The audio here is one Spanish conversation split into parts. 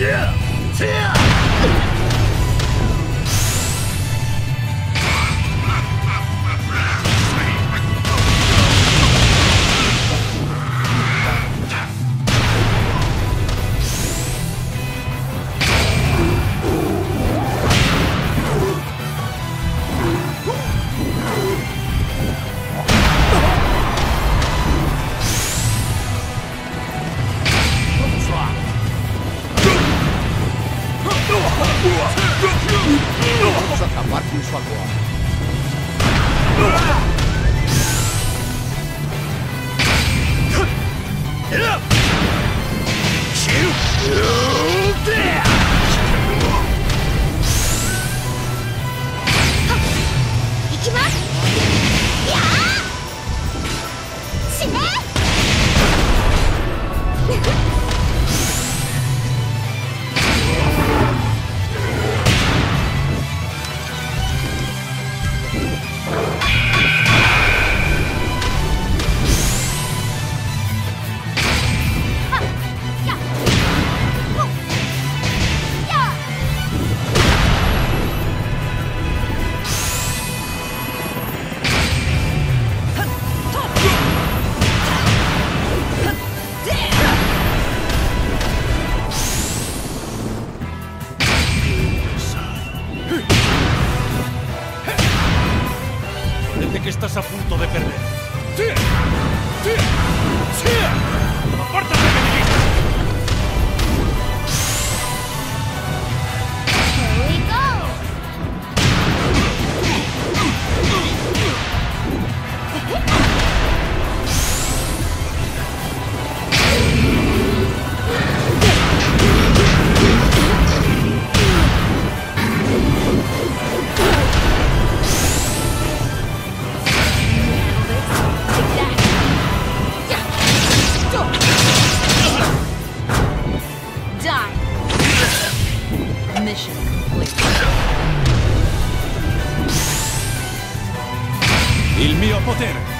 Yeah! Yeah! de que estás a punto de perder. il mio potere.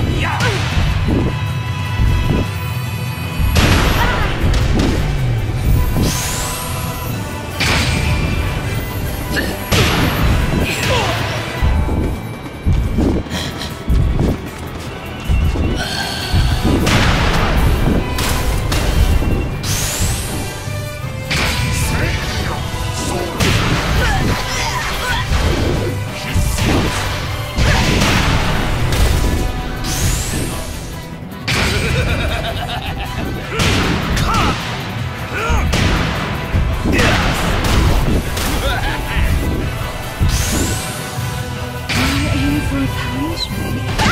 Yeah! Punish me.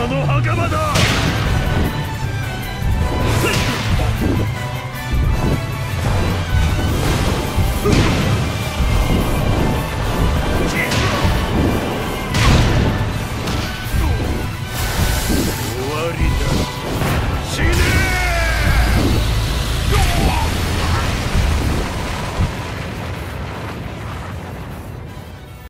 様の墓場だ